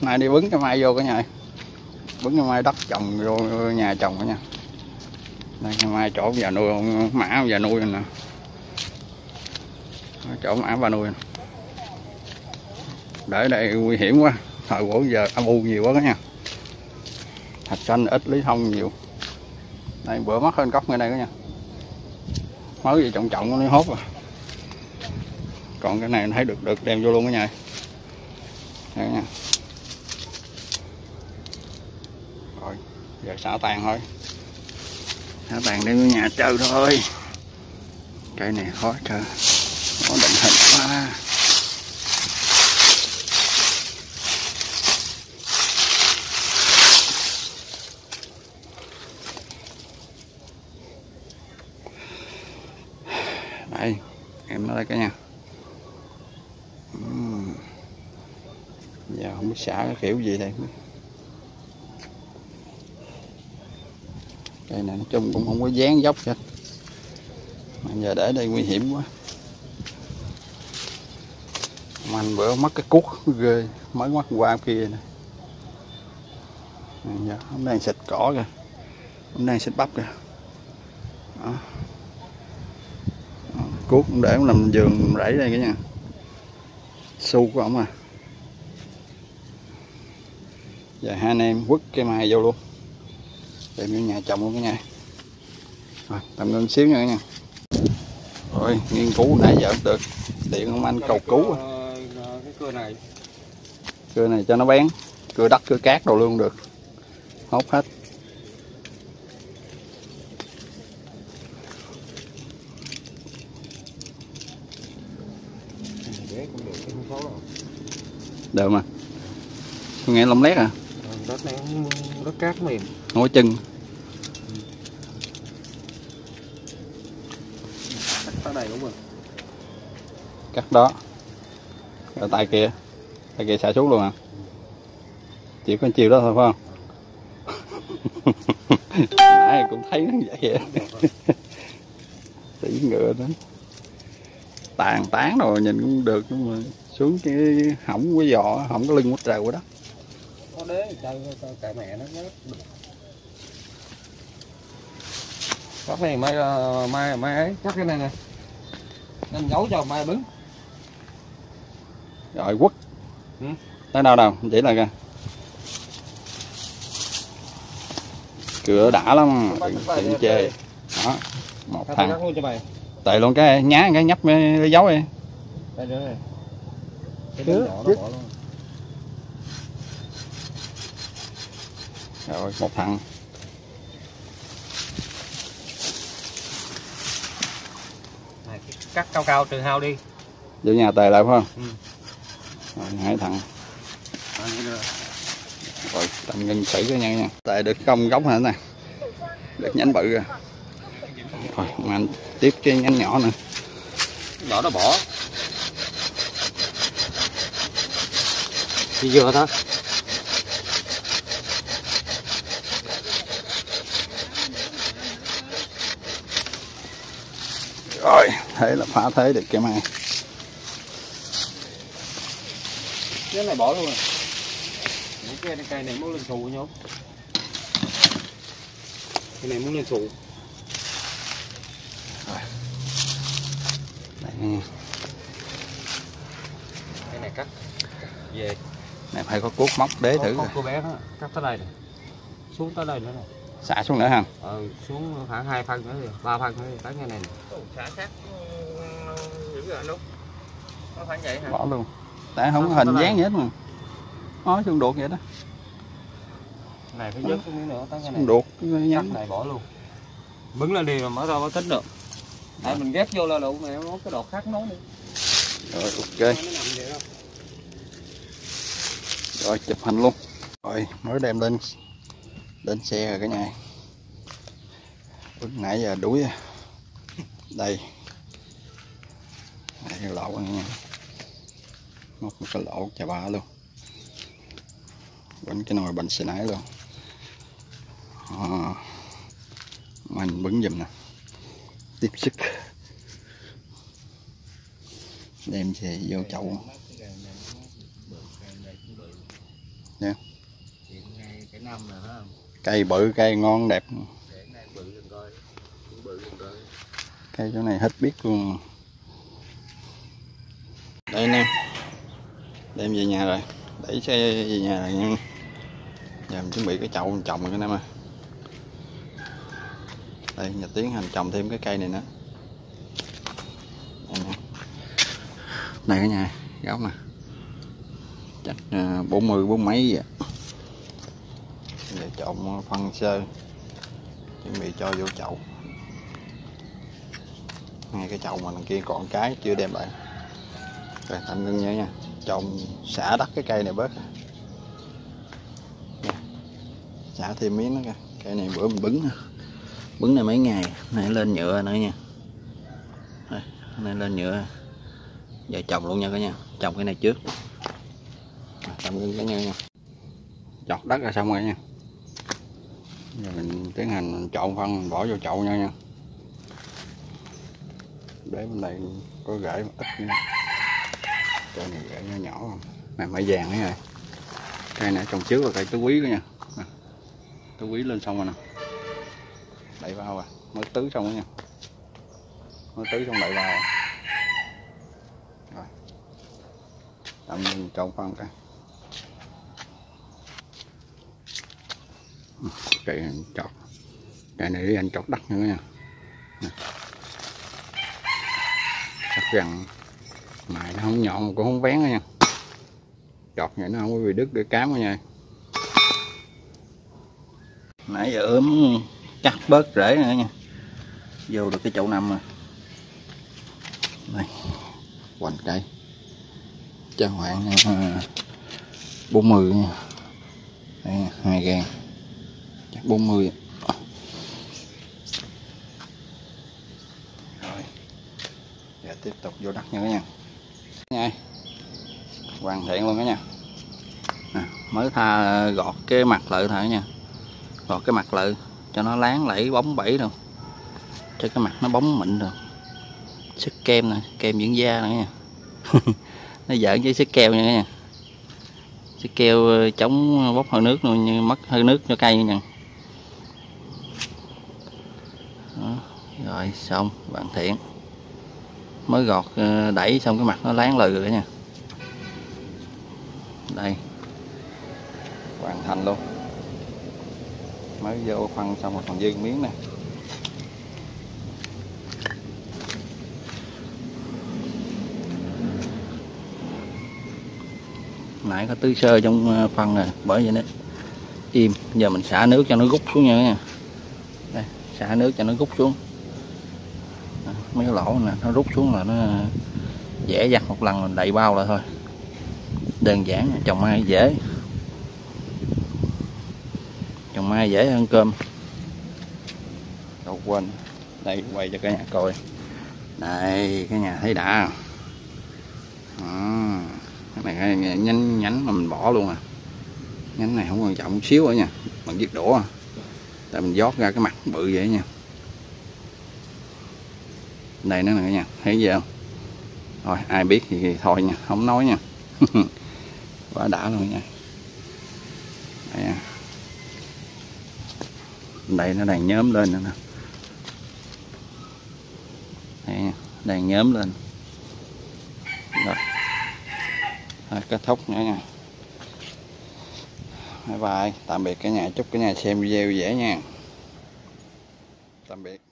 nay đi bứng cái mai vô cả nhà bứng cái mai đất trồng vô nhà trồng cả nhà. Đây cái mai chỗ giờ nuôi không mã già giờ nuôi nè. Chỗ mã ba nuôi nè. để đây, nguy hiểm quá. Thời buổi giờ âm u nhiều quá cả nhà. Thạch xanh ít, lý thông nhiều. Đây, bữa mất hơn cốc ngay đây cả nhà. Mới gì trọng trọng, nó hốt rồi còn cái này thấy được được, đem vô luôn cả nhà đây nha rồi giờ xả tàn thôi. Xả tàn đem vô nhà chơi thôi. Cây này khó chơi nó định hình quá. Đây, em nói đây cả nhà giờ không biết xả cái kiểu gì đây. Cây này nói chung cũng không có dán dốc hết mà giờ để đây nguy hiểm quá. Mà anh bữa mất cái cuốc ghê mới mất qua kia nè. Giờ hôm nay xịt cỏ kìa. Hôm nay xịt bắp kìa. Đó. Cuốc cũng để làm giường rẫy đây cả nhà su của ổng à. Giờ hai anh em quất cái mai vô luôn đem vô nhà chồng luôn cả nhà. Rồi, tạm ngưng xíu nha. Rồi, nghiên cứu nãy giờ được. Điện ông anh cầu cứu à. cái cưa này cưa này cho nó bén, cưa đất, cưa cát đồ luôn được. Hốt hết. Được mà. Nghe lông lét à? Đất này đất cát mềm. Có chân tới đây đúng rồi cắt đó. Rồi tay kia. Tay kia xả xuống luôn à? Chỉ có chiều đó thôi phải không? Nãy cũng thấy nó vậy tỷ ngựa đó. Tàn tán rồi nhìn cũng được nhưng mà xuống cái hỏng cái vỏ hỏng cái lưng quá trời quá đó đế chơi cãi mẹ nó nhớ. Cắt này mai ờ, mai mai ấy cắt cái này nè. Nên giấu cho mai bứng. Rồi quất. Ừ. tới đâu đâu chỉ là kìa cửa đã lắm đừng chê. đó một thằng. cắt luôn cho mày. Tệ luôn cái nhá cái nhấp lấy dấu đi. Cái Chứ, đống nhỏ chứ. đó bỏ luôn rồi một thằng. Này cắt cao cao trừ hao đi. Vô nhà tề lại phải không? Ừ. rồi hai thằng. Rồi tầm ngân xử cái nha nha. Tề được không gốc hả nè được nhánh bự rồi. Rồi mà anh tiếp cái nhánh nhỏ nữa. Nhỏ nó bỏ. Chỉ vừa thôi rồi thế là phá thế được cái mai. Cái này bỏ luôn rồi. Cái cây này muốn lên xù nhốt cái này muốn lên đây nha. cái này cắt. Về. Này phải có cuốc móc đế thử có, rồi có cô bé đó. Cắt tới đây này xuống tới đây nữa này xả xuống nữa ha ờ, xuống khoảng hai phân nữa thì ba phân nữa tới cái này dữ rồi đúng. Có phải vậy hả? Bỏ luôn. Tại không có hình dáng gì hết mà. Nói xung đột vậy đó. Này phải dứt cái miếng nữa tới cái này. xung đột cái nhánh này bỏ luôn. Bứng lên đi rồi mở ra mới tính được. Tại mình ghép vô là đủ mẹ nó cái đọt khác nấu đi rồi ok. Nó rồi chụp hình luôn. Rồi mới đem lên lên xe rồi cả nhà. Bữa nãy giờ đuối à đây. Đây cái lỗ này nha. Một cái lỗ chà ba luôn. Bánh cái nồi bình xì nái luôn. À, mình bứng giùm nè. Tiếp sức. Đem về vô chậu. Nha. Cây bự cây ngon đẹp. bự coi. Bự coi cây chỗ này hết biết luôn. Đây anh em. Đem về nhà rồi. Đẩy xe về nhà rồi nha. Giờ mình chuẩn bị cái chậu mình trồng rồi anh em ơi. Đây, nhà tiến hành trồng thêm cái cây này nữa. Đây nè. Này cả nhà gốc nè. Chắc à, bốn mươi, bốn mấy vậy? Để trộn phân sơ. Chuẩn bị cho vô chậu ngay cái chồng mà đằng kia còn cái chưa đem lại. Rồi tạm ngưng nhớ nha. Trồng xả đất cái cây này bớt. Nha. xả thêm miếng nữa kìa. Cây này bữa mình bứng bứng này mấy ngày này lên nhựa nữa nha. Đây, này lên nhựa. Giờ trồng luôn nha cả nhà. Trồng cái này trước. Tạm ngưng cái nha nha. Chọt đất là xong rồi nha. Giờ mình tiến hành trộn phân mình bỏ vô chậu nha nha để bên này có rễ một ít nha. Cây này rễ nhỏ nhỏ không? Này mãi vàng ấy rồi cây này trồng trước là cây tứ quý đó nha. Tứ quý lên xong rồi nè. Đẩy vào à. rồi mới tứ xong rồi nha. Mới tứ xong đẩy vào. Rồi. Tạm mình trồng phân cái. Ừ, cây này chọt. Cây này anh chọt đất nữa nha. Nè rằng mài nó không nhọn mà cũng không vén nha. Chọt vậy nó không có bị đứt để cám nha. Nãy giờ ướm cắt bớt rễ nữa nha. Vô được cái chỗ nằm rồi. Đây. Hoành cây. Cho khoảng bốn mươi hai gan chắc bốn mươi rồi giờ tiếp tục vô đất nha cả nhà. Nha. Hoàn thiện luôn cả nha nè, mới tha ờ, gọt cái mặt lự thôi nha gọt cái mặt lự cho nó láng lẫy bóng bẩy rồi cho cái mặt nó bóng mịn rồi sức kem nè kem dưỡng da nữa nha nó giỡn với sức keo nha cả nhà. Sức keo ờ, chống bốc hơi nước luôn như mất hơi nước cho cây nha Đó, rồi xong hoàn thiện mới gọt ờ, đẩy xong cái mặt nó láng lừ rồi nha. Đây. Hoàn thành luôn. Mới vô phân xong rồi còn dư miếng nè. Nãy có tứ sơ trong ờ, phân rồi bởi vậy nó im, giờ mình xả nước cho nó rút xuống nha. Đây, xả nước cho nó rút xuống mấy cái lỗ nè nó rút xuống là nó dễ giặt một lần mình đậy bao lại thôi. Đơn giản trồng mai dễ. Trồng mai dễ hơn cơm. Đâu quên đây quay cho cả nhà coi. Đây cái nhà thấy đã. À, cái này cái nhánh nhánh mà mình bỏ luôn à. Nhánh này không quan trọng một xíu nữa nha bằng chiếc đũa. Tại mình rót ra cái mặt bự vậy nha đây nữa nè cả nhà thấy gì không? Thôi ai biết thì thôi nha không nói nha. Quá đã luôn nha. Đây, à. đây nó đang nhóm lên nữa nè. Đây, nha. đang nhóm lên. Rồi. Rồi, kết thúc nữa nha. Bye bye tạm biệt cả nhà chúc cả nhà xem video dễ nha. Tạm biệt.